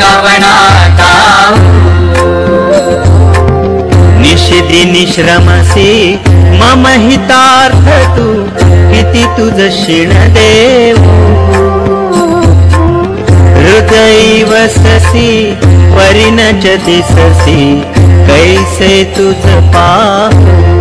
कवणाताऊ निषिधि निश्रमसि मम हितार्थ तु इति तुझ शिण देव। हृदय वससि परिणचति ससि कैसे तुझ पाहु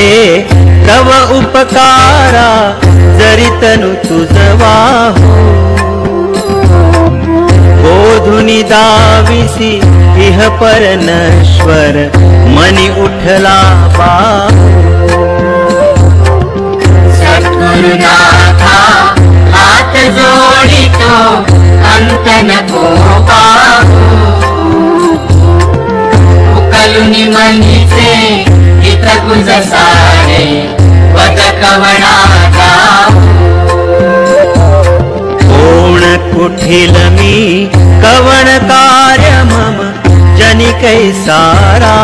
वाहे तव उपकारा जरी तनु तुझ वाहो बोधुनी दाविसी इह परनश्वर मनी उठला बा हो. सद्गुरुनाथा हात जोडितो अंत नको पाहू हो. उकलुनी मनीचे हितगुज सारे वद कवणाताऊ कोण कुठिल मी कवण कार्य मम जनिकै सारा।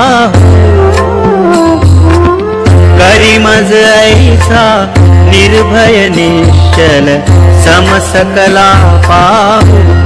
करी मज ऐसा निर्भय निश्चल समसकला पाहू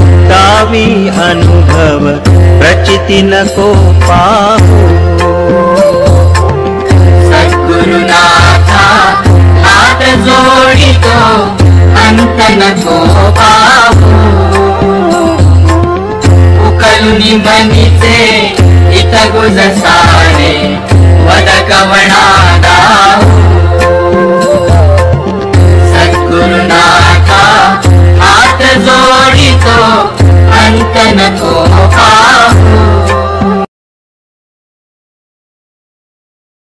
ತಾವಿ ಅನುಭವ ಪ್ರಚಿತಿನ ಕೋಪಾವು ಸದ್ಗುರುನಾಥ ಆತ ಜೋಡಿತೋ ಅಂತನ ಕೋಪಾವು ಉಕಲು ನಿಬಂಧಿಸೆ ಇತಗುಜ ಸಾರೆ ವದ ಕವಣಾದಾವು na tua